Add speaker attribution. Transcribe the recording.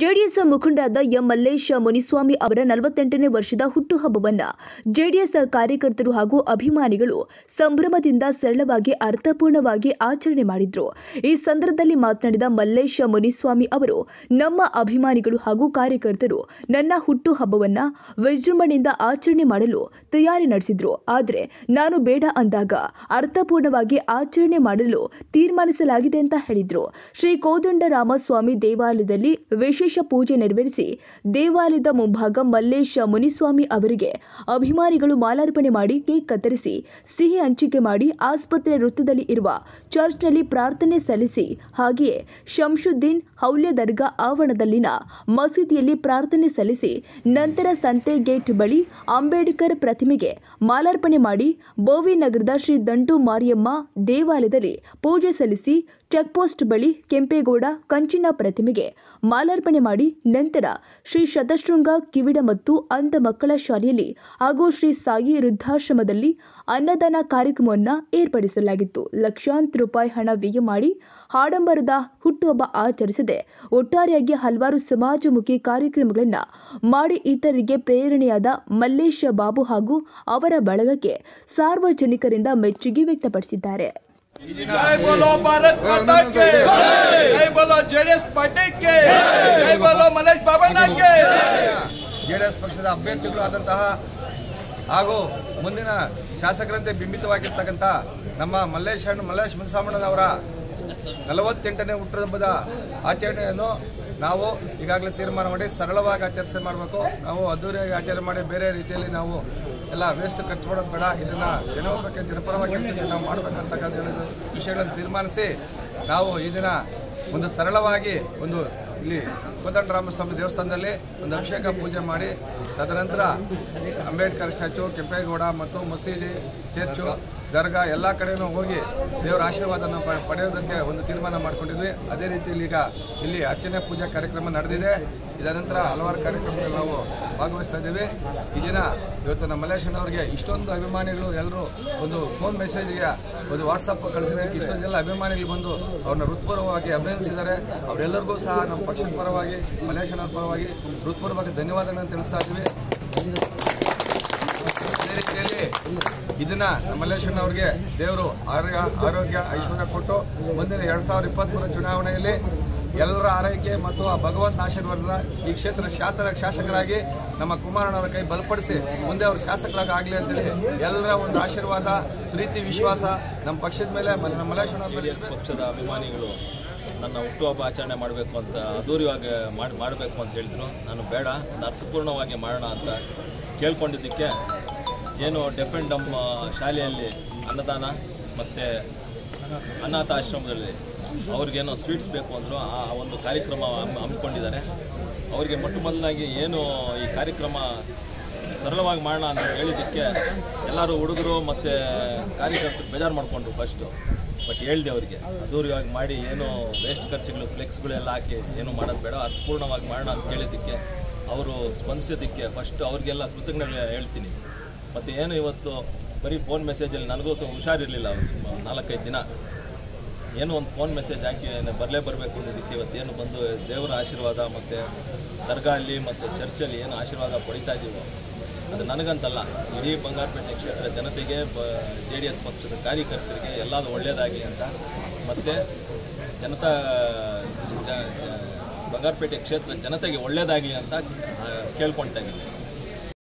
Speaker 1: JDS ಮುಖಂಡರಾದ M Mallesh Muniswamy ಅವರ ನಲವತ್ತೆಂಟನೇ ವರ್ಷದ ಹುಟ್ಟುಹಬ್ಬವನ್ನ ಜೆಡಿಎಸ್ ಕಾರ್ಯಕರ್ತರು ಹಾಗೂ ಅಭಿಮಾನಿಗಳು ಸಂಭ್ರಮದಿಂದ ಸರಳವಾಗಿ, ಅರ್ಥಪೂರ್ಣವಾಗಿ ಆಚರಣೆ ಮಾಡಿದ್ರು. ಈ ಸಂದರ್ಭದಲ್ಲಿ ಮಾತನಾಡಿದ ಮಲ್ಲೇಶ್ ಮುನಿಸ್ವಾಮಿ ಅವರು, ನಮ್ಮ ಅಭಿಮಾನಿಗಳು ಹಾಗೂ ಕಾರ್ಯಕರ್ತರು ನನ್ನ ಹುಟ್ಟುಹಬ್ಬವನ್ನ ವಿಜೃಂಭಣೆಯಿಂದ ಆಚರಣೆ ಮಾಡಲು ತಯಾರಿ ನಡೆಸಿದ್ರು. ಆದರೆ ನಾನು ಬೇಡ ಅಂದಾಗ ಅರ್ಥಪೂರ್ಣವಾಗಿ ಆಚರಣೆ ಮಾಡಲು ತೀರ್ಮಾನಿಸಲಾಗಿದೆ ಅಂತ ಹೇಳಿದ್ರು. ಶ್ರೀ ಕೋದಂಡರಾಮಸ್ವಾಮಿ ದೇವಾಲಯದಲ್ಲಿ ವಿಶೇಷ ಪೂಜೆ ನೆರವೇರಿಸಿ ದೇವಾಲಯದ ಮುಂಭಾಗ ಮಲ್ಲೇಶ ಮುನಿಸ್ವಾಮಿ ಅವರಿಗೆ ಅಭಿಮಾನಿಗಳು ಮಾಲಾರ್ಪಣೆ ಮಾಡಿ ಕೇಕ್ ಕತ್ತರಿಸಿ, ಸಿಹಿ ಹಂಚಿಕೆ ಮಾಡಿ ಆಸ್ಪತ್ರೆ ವೃತ್ತದಲ್ಲಿ ಇರುವ ಚರ್ಚ್ನಲ್ಲಿ ಪ್ರಾರ್ಥನೆ ಸಲ್ಲಿಸಿ, ಹಾಗೆಯೇ ಶಂಶುದ್ದೀನ್ ಹೌಲ್ಯ ದರ್ಗಾ ಆವರಣದಲ್ಲಿನ ಮಸೀದಿಯಲ್ಲಿ ಪ್ರಾರ್ಥನೆ ಸಲ್ಲಿಸಿ, ನಂತರ ಸಂತೆ ಗೇಟ್ ಬಳಿ ಅಂಬೇಡ್ಕರ್ ಪ್ರತಿಮೆಗೆ ಮಾಲಾರ್ಪಣೆ ಮಾಡಿ ಬೋವಿ ನಗರದ ಶ್ರೀ ದಂಟು ಮಾರಿಯಮ್ಮ ದೇವಾಲಯದಲ್ಲಿ ಪೂಜೆ ಸಲ್ಲಿಸಿ, ಚೆಕ್ಪೋಸ್ಟ್ ಬಳಿ ಕೆಂಪೇಗೌಡ ಕಂಚಿನ ಪ್ರತಿಮೆಗೆ ಮಾಲಾರ್ಪಣೆ ಮಾಡಿ ನಂತರ ಶ್ರೀ ಶತಶೃಂಗ, ಕಿವಿಡ ಮತ್ತು ಅಂಧ ಮಕ್ಕಳ ಶಾಲೆಯಲ್ಲಿ ಹಾಗೂ ಶ್ರೀ ಸಾಯಿ ವೃದ್ಧಾಶ್ರಮದಲ್ಲಿ ಅನ್ನದಾನ ಕಾರ್ಯಕ್ರಮವನ್ನು ಏರ್ಪಡಿಸಲಾಗಿತ್ತು. ಲಕ್ಷಾಂತರ ರೂಪಾಯಿ ಹಣ ವ್ಯಯ ಮಾಡಿ ಆಡಂಬರದ ಹುಟ್ಟುಹಬ್ಬ ಆಚರಿಸದೆ ಒಟ್ಟಾರೆಯಾಗಿ ಹಲವಾರು ಸಮಾಜಮುಖಿ ಕಾರ್ಯಕ್ರಮಗಳನ್ನು ಮಾಡಿ ಇತರರಿಗೆ ಪ್ರೇರಣೆಯಾದ ಮಲ್ಲೇಶ ಬಾಬು ಹಾಗೂ ಅವರ ಬಳಗಕ್ಕೆ ಸಾರ್ವಜನಿಕರಿಂದ ಮೆಚ್ಚುಗೆ ವ್ಯಕ್ತಪಡಿಸಿದ್ದಾರೆ.
Speaker 2: जय बोलो भारत माता के। जय बोलो ಜೆಡಿಎಸ್ पार्टी के। जय बोलो ಮಲೇಶ್ ಬಾಬಣ್ಣ ಕೆ
Speaker 3: ಜೆಡಿಎಸ್ ಪಕ್ಷದ ಅಭ್ಯರ್ಥಿಗಳು ಆದಂತಹ ಹಾಗೂ ಮುಂದಿನ ಶಾಸಕರಂತೆ ಬಿಂಬಿತವಾಗಿರ್ತಕ್ಕಂಥ ನಮ್ಮ ಮಲ್ಲೇಶ್ ಮಲ್ಲೇಶ್ ಮುನ್ಸಾಮಣ್ಣನವರ ನಲವತ್ತೆಂಟನೇ ಹುಟ್ಟುಹಬ್ಬದ ಆಚರಣೆಯನ್ನು ನಾವು ಈಗಾಗಲೇ ತೀರ್ಮಾನ ಮಾಡಿ ಸರಳವಾಗಿ ಆಚರಿಸಿ ಮಾಡಬೇಕು. ನಾವು ಅದ್ದೂರಿಯಾಗಿ ಆಚರಣೆ ಮಾಡಿ ಬೇರೆ ರೀತಿಯಲ್ಲಿ ನಾವು ಎಲ್ಲ ವೇಸ್ಟ್ ಖರ್ಚು ಮಾಡೋದು ಬೇಡ. ಇದನ್ನು ಜನೋಪಕ್ಕೆ ಕೆಲಸಕ್ಕೆ ನಾವು ಮಾಡಬೇಕಂತಕ್ಕಂಥ ವಿಷಯಗಳನ್ನು ತೀರ್ಮಾನಿಸಿ ನಾವು ಈ ದಿನ ಒಂದು ಸರಳವಾಗಿ ಒಂದು ಇಲ್ಲಿ ಕೋದಂಡರಾಮಸ್ವಾಮಿ ದೇವಸ್ಥಾನದಲ್ಲಿ ಒಂದು ಅಭಿಷೇಕ ಪೂಜೆ ಮಾಡಿ, ತದನಂತರ ಅಂಬೇಡ್ಕರ್ ಸ್ಟ್ಯಾಚು, ಕೆಂಪೇಗೌಡ ಮತ್ತು ಮಸೀದಿ, ಚರ್ಚು ದರ್ಗಾ ಎಲ್ಲ ಕಡೆನೂ ಹೋಗಿ ದೇವರ ಆಶೀರ್ವಾದನ ಪಡೆಯೋದಕ್ಕೆ ಒಂದು ತೀರ್ಮಾನ ಮಾಡಿಕೊಂಡಿದ್ವಿ. ಅದೇ ರೀತಿಯಲ್ಲಿ ಈಗ ಇಲ್ಲಿ ಅರ್ಚನೆ ಪೂಜಾ ಕಾರ್ಯಕ್ರಮ ನಡೆದಿದೆ. ಇದರ ನಂತರ ಹಲವಾರು ಕಾರ್ಯಕ್ರಮಗಳು ನಾವು ಭಾಗವಹಿಸ್ತಾ ಇದ್ದೀವಿ. ಈ ದಿನ ಇವತ್ತು ನಮ್ಮ ಮಲ್ಲೇಶನವರಿಗೆ ಇಷ್ಟೊಂದು ಅಭಿಮಾನಿಗಳು ಎಲ್ಲರೂ ಒಂದು ಫೋನ್ ಮೆಸೇಜ್ಗೆ ಒಂದು ವಾಟ್ಸಪ್ ಕಳಿಸಬೇಕು. ಇಷ್ಟೊಂದೆಲ್ಲ ಅಭಿಮಾನಿಗಳು ಬಂದು ಅವ್ರನ್ನ ಹೃತ್ಪೂರ್ವವಾಗಿ ಅಭಿನಂದಿಸಿದ್ದಾರೆ. ಅವರೆಲ್ಲರಿಗೂ ಸಹ ನಮ್ಮ ಪಕ್ಷದ ಪರವಾಗಿ ಮಲ್ಲೇಶ್ವರ ಪರವಾಗಿ ಹೃತ್ಪೂರ್ವವಾಗಿ ಧನ್ಯವಾದಗಳನ್ನು ತಿಳಿಸ್ತಾ ಇದ್ದೀವಿ. ಇದನ್ನ ನಮ್ಮ ಅವ್ರಿಗೆ ದೇವರು ಆರೋಗ್ಯ ಆರೋಗ್ಯ, ಐಶ್ವರ್ಯ ಕೊಟ್ಟು ಮುಂದಿನ ಎರಡ್ ಸಾವಿರದ ಇಪ್ಪತ್ಮೂರ ಚುನಾವಣೆಯಲ್ಲಿ ಎಲ್ಲರ ಆರೈಕೆ ಮತ್ತು ಆ ಭಗವಂತ ಆಶೀರ್ವಾದ ಈ ಕ್ಷೇತ್ರದ ಶಾಸಕ, ಶಾಸಕರಾಗಿ ನಮ್ಮ ಕುಮಾರಣ್ಣವರ ಕೈ ಬಲಪಡಿಸಿ ಮುಂದೆ ಅವರು ಶಾಸಕರಾಗಿ ಆಗಲಿ ಅಂತೇಳಿ ಎಲ್ಲರ ಒಂದು ಆಶೀರ್ವಾದ, ಪ್ರೀತಿ, ವಿಶ್ವಾಸ ನಮ್ಮ ಪಕ್ಷದ ಮೇಲೆ, ನಮ್ಮ
Speaker 4: ಮಲ್ಲೇಶ್ವರ ಪಕ್ಷದ ಅಭಿಮಾನಿಗಳು ನನ್ನ ಹುಟ್ಟುಹಬ್ಬ ಆಚರಣೆ ಮಾಡಬೇಕು ಅಂತ ಅದ್ದೂರಿಯಾಗಿ ಮಾಡಿ, ಮಾಡಬೇಕು ಅಂತ ಹೇಳಿದ್ರು. ನಾನು ಬೇಡ ನಾನು ಅರ್ಥಪೂರ್ಣವಾಗಿ ಮಾಡೋಣ ಅಂತ ಕೇಳ್ಕೊಂಡಿದ್ದಕ್ಕೆ ಏನು ಡೆಫೆಂಡ್ ನಮ್ಮ ಶಾಲೆಯಲ್ಲಿ ಅನ್ನದಾನ ಮತ್ತು ಅನಾಥ ಆಶ್ರಮದಲ್ಲಿ ಅವ್ರಿಗೇನೋ ಸ್ವೀಟ್ಸ್ ಬೇಕು ಅಂದರು, ಆ ಒಂದು ಕಾರ್ಯಕ್ರಮ ಹಮ್- ಹಮ್ಮಿಕೊಂಡಿದ್ದಾರೆ. ಅವರಿಗೆ ಮೊಟ್ಟ ಮೊದಲಾಗಿ ಏನು ಈ ಕಾರ್ಯಕ್ರಮ ಸರಳವಾಗಿ ಮಾಡೋಣ ಅಂತ ಹೇಳಿದ್ದಕ್ಕೆ ಎಲ್ಲರೂ ಹುಡುಗರು ಮತ್ತು ಕಾರ್ಯಕರ್ತರು ಬೇಜಾರು ಮಾಡಿಕೊಂಡ್ರು ಫಸ್ಟು ಬಟ್ ಹೇಳಿದೆ ಅವರಿಗೆ ಅದೂರಿಯಾಗಿ ಮಾಡಿ, ಏನು ವೇಸ್ಟ್ ಖರ್ಚುಗಳು ಫ್ಲೆಕ್ಸ್ಗಳೆಲ್ಲ ಹಾಕಿ ಏನು ಮಾಡೋದು ಬೇಡ, ಅರ್ಥಪೂರ್ಣವಾಗಿ ಮಾಡೋಣ ಅಂತ ಕೇಳಿದ್ದಕ್ಕೆ ಅವರು ಸ್ಪಂದಿಸೋದಕ್ಕೆ ಫಸ್ಟ್ ಅವ್ರಿಗೆಲ್ಲ ಕೃತಜ್ಞತೆ ಹೇಳ್ತೀನಿ. ಮತ್ತು ಏನು ಇವತ್ತು ಬರೀ ಫೋನ್ ಮೆಸೇಜಲ್ಲಿ ನನಗೂ ಸಹ ಹುಷಾರಿರಲಿಲ್ಲ ಸುಮಾರು ನಾಲ್ಕೈದು ದಿನ. ಏನೋ ಒಂದು ಫೋನ್ ಮೆಸೇಜ್ ಹಾಕಿ ಬರಲೇ ಬರಬೇಕು ಅನ್ನೋದಕ್ಕೆ ಇವತ್ತೇನು ಬಂದು ದೇವರ ಆಶೀರ್ವಾದ ಮತ್ತು ದರ್ಗಾಲ್ಲಿ ಮತ್ತು ಚರ್ಚಲ್ಲಿ ಏನು ಆಶೀರ್ವಾದ ಪಡಿತಾ ಇದ್ದೀವೋ ಅದು ನನಗಂತಲ್ಲ. ಇಡೀ ಬಂಗಾರಪೇಟೆ ಕ್ಷೇತ್ರ ಜನತೆಗೆ, ಬ, ಜೆ ಡಿ ಎಸ್ ಪಕ್ಷದ ಕಾರ್ಯಕರ್ತರಿಗೆ ಎಲ್ಲದು ಒಳ್ಳೆಯದಾಗಲಿ ಅಂತ. ಮತ್ತು ಜನತಾ ಬಂಗಾರಪೇಟೆ ಕ್ಷೇತ್ರ ಜನತೆಗೆ ಒಳ್ಳೆಯದಾಗಲಿ ಅಂತ ಕೇಳ್ಕೊಳ್ತಾ